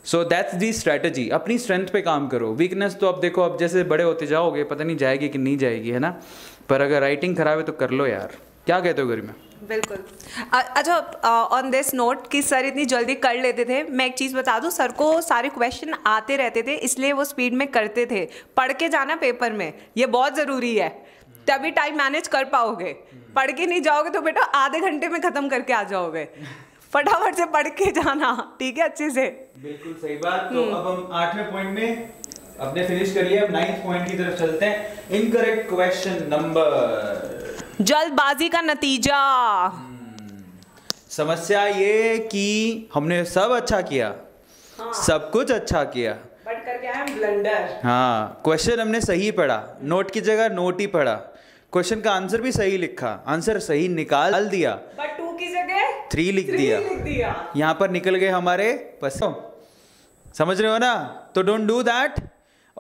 सो दैट्स दी स्ट्रैटेजी अपनी स्ट्रेंथ पे काम करो। वीकनेस तो अब देखो अब जैसे बड़े होते जाओगे पता नहीं जाएगी कि नहीं जाएगी है ना? पर अगर राइटिंग खराब है तो कर लो यार। क्या कहते हो घर में बिल्कुल। अच्छा ऑन दिस नोट कि सर इतनी जल्दी कर लेते थे मैं एक चीज़ बता दूँ सर को सारे क्वेश्चन आते रहते थे इसलिए वो स्पीड में करते थे। पढ़ के जाना पेपर में ये बहुत ज़रूरी है। तभी टाइम मैनेज कर पाओगे। पढ़ के नहीं जाओगे तो बेटा आधे घंटे में ख़त्म करके आ जाओगे। फटाफट से पढ़ के जाना ठीक है अच्छे से। बिल्कुल सही बात। तो अब हम आठवें पॉइंट में अपने फिनिश कर लिया अब नाइन्थ पॉइंट की तरफ़ चलते हैं। इनकरेक्ट क्वेश्चन नंबर जल्दबाजी का नतीजा। समस्या ये कि हमने सब अच्छा किया। हाँ। सब कुछ अच्छा किया। बट करके आए ब्लंडर हाँ क्वेश्चन हमने सही पढ़ा। नोट की जगह नोट ही पढ़ा। क्वेश्चन का आंसर भी सही लिखा। आंसर सही निकाल दिया। बट टू की जगह थ्री लिख दिया। लिख दिया। यहाँ पर निकल गए हमारे पसंद। समझ रहे हो ना? तो डोंट डू दैट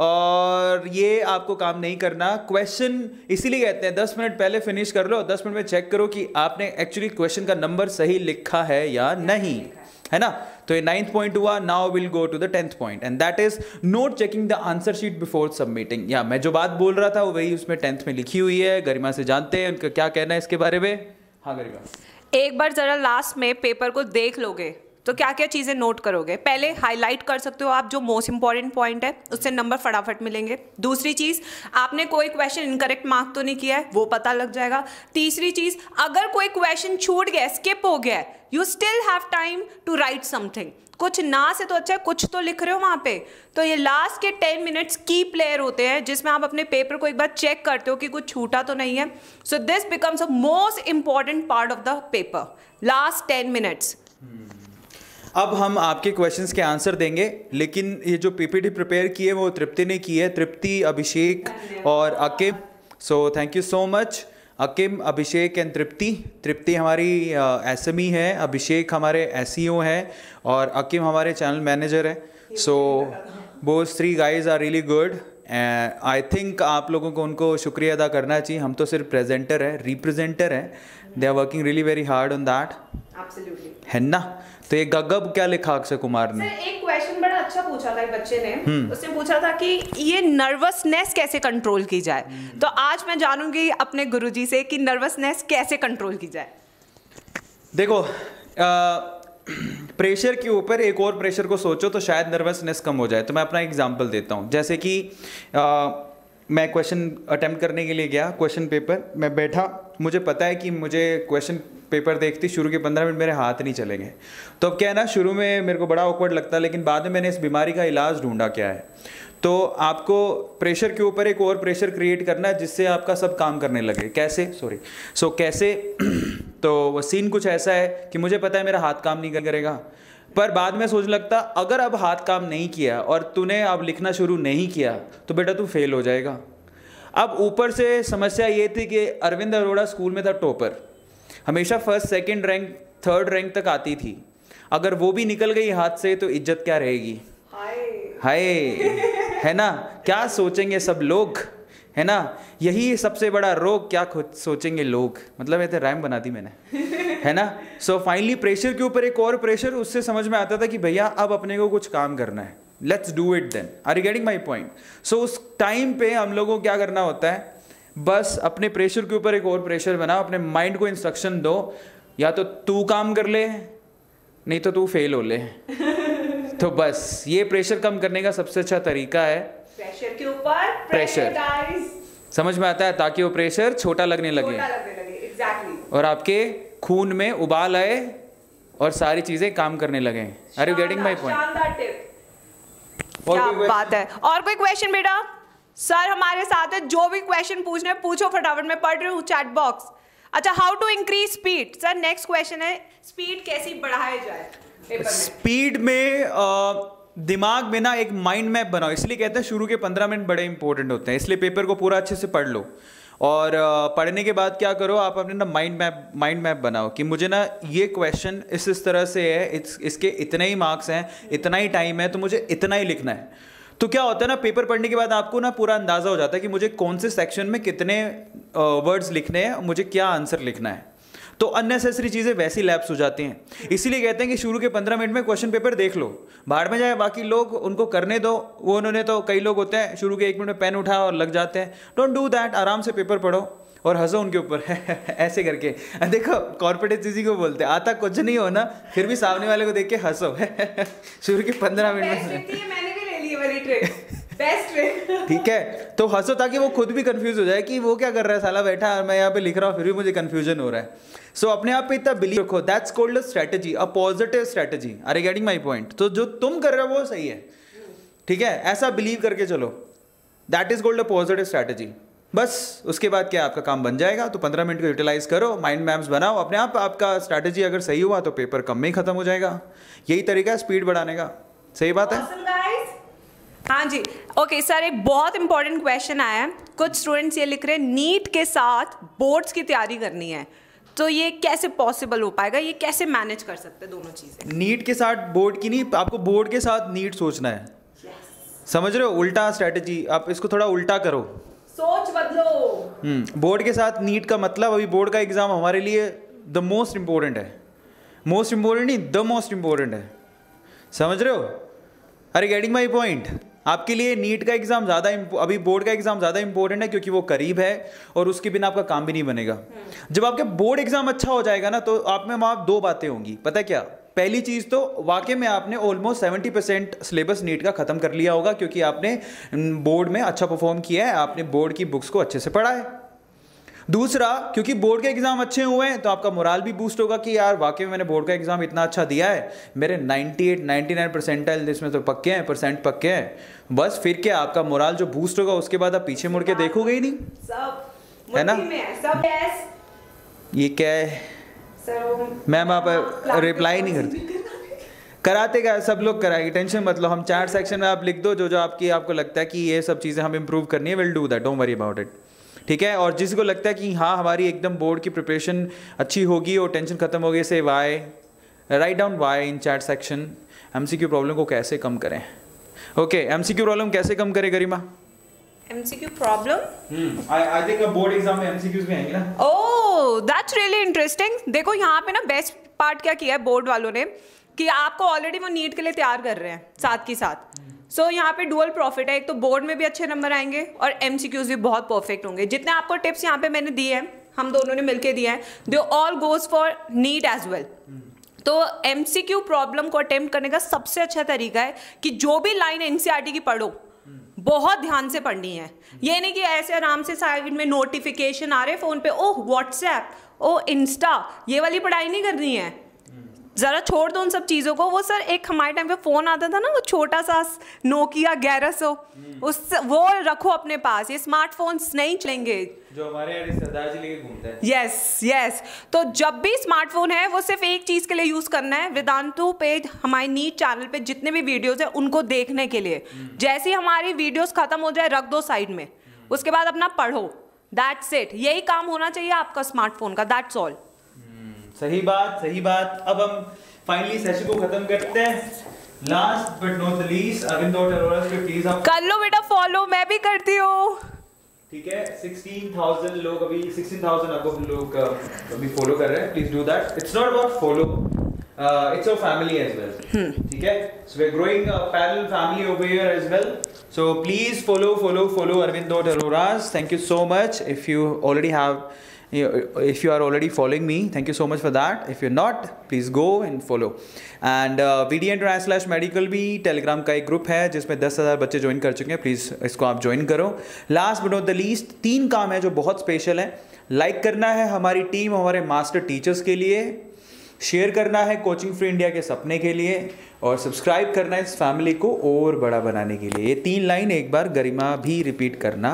और ये आपको काम नहीं करना। क्वेश्चन इसीलिए कहते हैं दस मिनट पहले फिनिश कर लो दस मिनट में चेक करो कि आपने एक्चुअली क्वेश्चन का नंबर सही लिखा है या नहीं है। ना? तो ये नाइन्थ पॉइंट हुआ now will go to the tenth point and that is not checking the answer sheet before submitting या मैं जो बात बोल रहा था वो वही उसमें टेंथ में लिखी हुई है। गरिमा से जानते हैं उनका क्या कहना है इसके बारे में। हाँ गरिमा। एक बार जरा लास्ट में पेपर को देख लोगे। तो क्या क्या चीज़ें नोट करोगे? पहले हाईलाइट कर सकते हो आप जो मोस्ट इंपॉर्टेंट पॉइंट है, उससे नंबर फटाफट मिलेंगे। दूसरी चीज़, आपने कोई क्वेश्चन इनकरेक्ट मार्क तो नहीं किया है, वो पता लग जाएगा। तीसरी चीज़, अगर कोई क्वेश्चन छूट गया स्किप हो गया you still have time to write something कुछ ना से तो अच्छा है, कुछ तो लिख रहे हो वहाँ पे। तो ये लास्ट के टेन मिनट्स की प्लेयर होते हैं, जिसमें आप अपने पेपर को एक बार चेक करते हो कि कुछ छूटा तो नहीं है। So this becomes a most important part of the paper last ten minutes अब हम आपके क्वेश्चंस के आंसर देंगे लेकिन ये जो पीपीटी प्रिपेयर की है वो तृप्ति ने की है। तृप्ति अभिषेक और Akim. So thank you so much Akim Abhishek and Tripti. Tripti हमारी एस एम है अभिषेक हमारे एस हैं और अकिम हमारे चैनल मैनेजर है। So both three guys are really good I think आप लोगों को उनको शुक्रिया अदा करना चाहिए। हम तो सिर्फ़ प्रेजेंटर है रिप्रेजेंटर हैं। They are working really very hard on that है ना? तो ये गगब क्या लिखा अक्षय कुमार ने? सर एक क्वेश्चन बड़ा अच्छा पूछा था एक बच्चे ने। उसने पूछा था कि ये नर्वसनेस कैसे कंट्रोल की जाए? तो आज मैं जानूँगी अपने गुरुजी से कि नर्वसनेस कैसे कंट्रोल की जाए। देखो आ, प्रेशर के ऊपर एक और प्रेशर को सोचो तो शायद नर्वसनेस कम हो जाए। तो मैं अपना एग्जांपल देता हूँ। जैसे कि आ, मैं क्वेश्चन अटेम्प्ट करने के लिए गया क्वेश्चन पेपर मैं बैठा मुझे पता है कि मुझे क्वेश्चन पेपर देखती शुरू के पंद्रह मिनट मेरे हाथ नहीं चलेंगे। तो अब क्या है ना शुरू में मेरे को बड़ा ऑकवर्ड लगता है लेकिन बाद में मैंने इस बीमारी का इलाज ढूंढा क्या है। तो आपको प्रेशर के ऊपर एक और प्रेशर क्रिएट करना है जिससे आपका सब काम करने लगे। कैसे? सॉरी सो so, कैसे? तो वो सीन कुछ ऐसा है कि मुझे पता है मेरा हाथ काम नहीं करेगा। पर बाद में सोच लगता अगर अब हाथ काम नहीं किया और तूने अब लिखना शुरू नहीं किया तो बेटा तू फेल हो जाएगा। अब ऊपर से समस्या ये थी कि अरविंद अरोड़ा स्कूल में था टॉपर। हमेशा first second rank third rank तक आती थी। अगर वो भी निकल गई हाथ से तो इज़्ज़त क्या रहेगी? हाय है ना? क्या सोचेंगे सब लोग? है ना? यही सबसे बड़ा रोग क्या सोचेंगे लोग। मतलब ऐसे रैम बना दी मैंने। है ना? सो फाइनली प्रेशर के ऊपर एक और प्रेशर उससे समझ में आता था कि भैया अब अपने को कुछ काम करना है। Let's do it then are you getting my point so उस टाइम पे हम लोगों को क्या करना होता है? बस अपने प्रेशर के ऊपर एक और प्रेशर बनाओ अपने माइंड को इंस्ट्रक्शन दो। या तो तू काम कर ले नहीं तो तू फेल हो ले। तो बस ये प्रेशर कम करने का सबसे अच्छा तरीका है। प्रेशर के ऊपर प्रेशर समझ में आता है? ताकि वो प्रेशर छोटा लगने लगे। exactly. और आपके खून में उबाल आए और सारी चीज़ें काम करने लगे। Are you getting my point क्या बात है। और कोई क्वेश्चन बेटा? सर हमारे साथ है जो भी क्वेश्चन पूछने पूछो फटाफट में पढ़ रही हूँ चैट बॉक्स अच्छा how to increase speed sir next question है स्पीड कैसी बढ़ाया जाए? स्पीड में. दिमाग में ना एक माइंड मैप बनाओ। इसलिए कहते हैं शुरू के पंद्रह मिनट बड़े इंपॉर्टेंट होते हैं। इसलिए पेपर को पूरा अच्छे से पढ़ लो। और पढ़ने के बाद क्या करो आप अपने ना माइंड मैप माइंड मैप बनाओ कि मुझे ना ये क्वेश्चन इस इस तरह से है इस, इसके इतने ही मार्क्स हैं इतना ही टाइम है तो मुझे इतना ही लिखना है। तो क्या होता है ना पेपर पढ़ने के बाद आपको ना पूरा अंदाज़ा हो जाता है कि मुझे कौन से सेक्शन में कितने वर्ड्स लिखने हैं मुझे क्या आंसर लिखना है। तो अननेसेसरी चीज़ें वैसी लैब्स हो जाती हैं। इसीलिए कहते हैं कि शुरू के पंद्रह मिनट में क्वेश्चन पेपर देख लो। बाहर में जाए बाकी लोग उनको करने दो। वो उन्होंने तो कई लोग होते हैं शुरू के एक मिनट में पेन उठाया और लग जाते हैं। डोंट डू दैट आराम से पेपर पढ़ो और हंसो उनके ऊपर। ऐसे करके। देखो कॉर्पोरेट इसी को बोलते हैं। आता कुछ नहीं हो ना फिर भी सामने वाले को देख के हंसो। शुरू के पंद्रह मिनट में। ठीक है? तो हंसो ताकि वो खुद भी कंफ्यूज हो जाए कि वो क्या कर रहा है? साला बैठा है मैं यहाँ पे लिख रहा हूँ फिर भी मुझे कंफ्यूजन हो रहा है। सो so, अपने आप पे इतना बिलीव रखो। That's called a strategy a positive strategy are getting my point तो जो तुम कर रहे हो वो सही है। ठीक है? ऐसा बिलीव करके चलो। That is called a positive strategy बस उसके बाद क्या आपका काम बन जाएगा? तो पंद्रह मिनट को यूटिलाइज करो माइंड मैप्स बनाओ। अपने आप आपका स्ट्रैटेजी अगर सही हुआ तो पेपर कम में ही खत्म हो जाएगा। यही तरीका है स्पीड बढ़ाने का। सही बात है. हाँ जी। ओके सर एक बहुत इंपॉर्टेंट क्वेश्चन आया है। कुछ स्टूडेंट्स ये लिख रहे हैं नीट के साथ बोर्ड्स की तैयारी करनी है। तो ये कैसे पॉसिबल हो पाएगा? ये कैसे मैनेज कर सकते हैं दोनों चीज़ें? नीट के साथ बोर्ड की नहीं आपको बोर्ड के साथ नीट सोचना है। Yes. समझ रहे हो? उल्टा स्ट्रैटेजी आप इसको थोड़ा उल्टा करो। सोच बदलो। हम्म बोर्ड के साथ नीट का मतलब अभी बोर्ड का एग्ज़ाम हमारे लिए द मोस्ट इम्पोर्टेंट है। मोस्ट इम्पोर्टेंट नहीं द मोस्ट इम्पोर्टेंट है। समझ रहे हो? अरे गेटिंग माई पॉइंट आपके लिए नीट का एग्ज़ाम ज़्यादा अभी बोर्ड का एग्ज़ाम ज़्यादा इंपॉर्टेंट है क्योंकि वो करीब है और उसके बिना आपका काम भी नहीं बनेगा। जब आपके बोर्ड एग्ज़ाम अच्छा हो जाएगा ना तो आप में वहाँ दो बातें होंगी। पता है क्या? पहली चीज़ तो वाकई में आपने almost seventy percent syllabus NEET का ख़त्म कर लिया होगा क्योंकि आपने बोर्ड में अच्छा परफॉर्म किया है आपने बोर्ड की बुक्स को अच्छे से पढ़ा है। दूसरा क्योंकि बोर्ड के एग्ज़ाम अच्छे हुए हैं तो आपका मोराल भी बूस्ट होगा कि यार वाकई में मैंने बोर्ड का एग्ज़ाम इतना अच्छा दिया है। मेरे 98 99 परसेंटाइल इसमें तो पक्के हैं परसेंट पक्के हैं। बस फिर क्या आपका मोराल जो बूस्ट होगा उसके बाद आप पीछे मुड़ के देखोगे ही नहीं? सब है ना? ये क्या है? मैम आप रिप्लाई नहीं करती। कराते का सब लोग कराएँगे टेंशन मत लो। हम चार सेक्शन में आप लिख दो जो जो आपकी आपको लगता है कि ये सब चीज़ें हम इम्प्रूव करनी है will do that don't worry about it ठीक है? और जिसको लगता है कि हाँ हमारी एकदम बोर्ड की प्रिपरेशन अच्छी होगी और टेंशन खत्म हो गई से why write down why in chat section M problem को कैसे कम करें? ओके एम प्रॉब्लम कैसे कम करें Garima? MCQ problem I I think board exam में एमसीक्यूज में आएँगे ना? ओह दैट्स रियली इंटरेस्टिंग देखो यहाँ पे ना बेस्ट पार्ट क्या किया है बोर्ड वालों ने? कि आपको ऑलरेडी वो नीट के लिए तैयार कर रहे हैं साथ के साथ। सो so, यहाँ पे डुअल प्रॉफिट है। एक तो बोर्ड में भी अच्छे नंबर आएँगे और एम भी बहुत परफेक्ट होंगे। जितने आपको टिप्स यहाँ पे मैंने दिए हैं हम दोनों ने मिलके दिए हैं they all goes for NEET as well तो एमसीक्यू प्रॉब्लम को अटेम्प्ट करने का सबसे अच्छा तरीका है कि जो भी लाइन एनसीईआरटी की पढ़ो बहुत ध्यान से पढ़नी है। ये नहीं कि ऐसे आराम से साइड में नोटिफिकेशन आ रहे फ़ोन पे ओह व्हाट्सएप ओ इंस्टा ये वाली पढ़ाई नहीं करनी है। जरा छोड़ दो उन सब चीज़ों को। वो सर एक हमारे टाइम पे फ़ोन आता था ना वो छोटा सा नोकिया ग्यारह सौ। उस वो रखो अपने पास ये स्मार्टफोन्स नहीं चलेंगे। जो हमारे रिश्तेदार जी लेके घूमते हैं। यस यस तो जब भी स्मार्टफ़ोन है वो सिर्फ़ एक चीज़ के लिए यूज़ करना है वेदांतु पे हमारे नीट चैनल पे जितने भी वीडियोस हैं उनको देखने के लिए। जैसे हमारी वीडियोस खत्म हो जाए रख दो साइड में। उसके बाद अपना पढ़ो। दैट्स इट यही काम होना चाहिए आपका स्मार्टफ़ोन का दैट्स ऑल सही बात सही बात। अब हम फाइनली सेशन को खत्म करते हैं। Last but not the least Arvind dot Arora पे प्लीज़ आप कर लो बेटा फॉलो मैं भी करती हूँ। ठीक है 16000 लोग अभी 16000 अब लोग अभी फॉलो कर रहे हैं। Please do that it's not about follow it's a family as well ठीक है? So we are growing a parallel family over here as well so please follow follow follow arvind dot aroras thank you so much. If you already have you know, if you are already following me, thank you so much for that. If you're not please go and follow and V D and slash medical भी Telegram का एक group है, जिसमें दस हज़ार बच्चे join कर चुके हैं। प्लीज़ इसको आप ज्वाइन करो। Last but not the least तीन काम है जो बहुत स्पेशल है। लाइक like करना है हमारी टीम हमारे मास्टर टीचर्स के लिए। शेयर करना है कोचिंग फ्री इंडिया के सपने के लिए। और सब्सक्राइब करना है इस फैमिली को और बड़ा बनाने के लिए। ये तीन लाइन एक बार गरिमा भी रिपीट करना।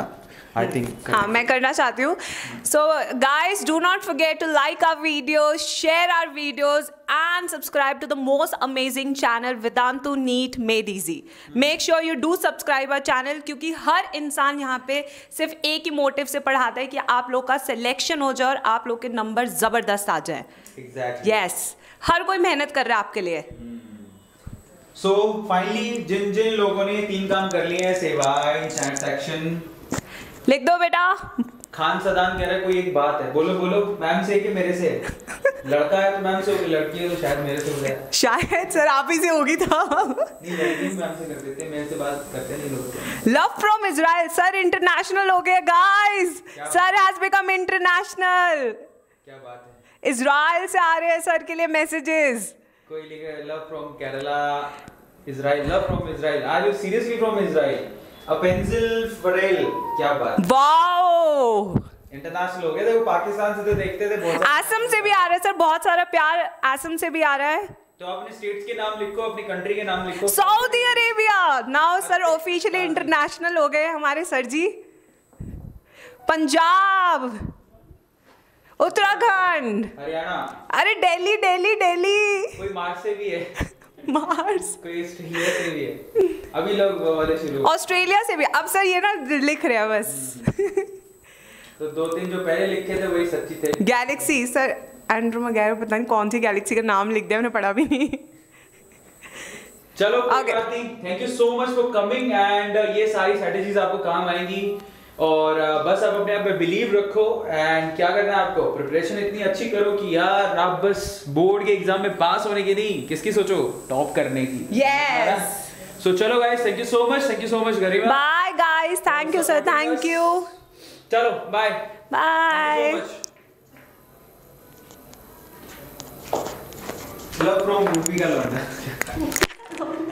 आई थिंक हाँ मैं करना चाहती हूँ। So guys do not forget to like our videos share our videos and subscribe to the most amazing channel Vedantu NEET made easy make sure you do subscribe our channel क्योंकि हर इंसान यहाँ पे सिर्फ़ एक ही मोटिव से पढ़ाता है कि आप लोग का सिलेक्शन हो जाए और आप लोग के नंबर ज़बरदस्त आ जाए। यस हर कोई मेहनत कर रहा है आपके लिए। सो फाइनली जिन जिन लोगों ने तीन काम कर लिए हैं सेवाएँ चैट सेक्शन लिख दो बेटा। खान सदान कह रहा है कोई एक बात है। बोलो बोलो मैम से कि मेरे से? लड़का है तो मैम से होगी लड़की है तो शायद मेरे से हो जाए। शायद सर आप ही से होगी था नहीं लड़की मैम से कर देते हैं मेरे से बात करते नहीं लोग। Love from Israel sir international हो गया guys sir has become international क्या बात है? इजराइल से आ रहे हैं सर के लिए मैसेजेस कोई लिखे love from Kerala Israel love from Israel are you seriously from Israel a pencil Farrell क्या बात वाओ इंटरनेशनल हो गए थे वो पाकिस्तान से तो देखते थे बहुत आसम से भी आ रहा है सर बहुत सारा प्यार आसम से भी आ रहा है। तो अपने स्टेट्स के नाम लिखो अपनी कंट्री के नाम लिखो। Saudi Arabia now sir officially international हो गए हमारे सर जी। पंजाब उत्तराखंड। हरियाणा। अरे दिल्ली दिल्ली दिल्ली। कोई मार्च से भी है। मार्स अभी लोग वाले शुरू ऑस्ट्रेलिया से भी। अब सर ये ना लिख रहे हैं बस। तो दो तीन जो पहले लिखे थे वही सच्ची थे। गैलेक्सी सर एंड्रोमेगा पता नहीं कौन सी गैलेक्सी का नाम लिख दिया मैंने पढ़ा भी नहीं। चलो thank you so much for coming and ये सारी स्ट्रेटेजीज आपको काम आएँगी। और बस आप अपने आप पे बिलीव रखो एंड क्या करना है आपको? प्रिपरेशन इतनी अच्छी करो कि यार आप बस बोर्ड के एग्ज़ाम में पास होने की नहीं किसकी सोचो? टॉप करने की। Yes. सो चलो guys thank you so much thank you so much Garima bye guys thank you sir thank you चलो bye bye love from UP का लौंडा.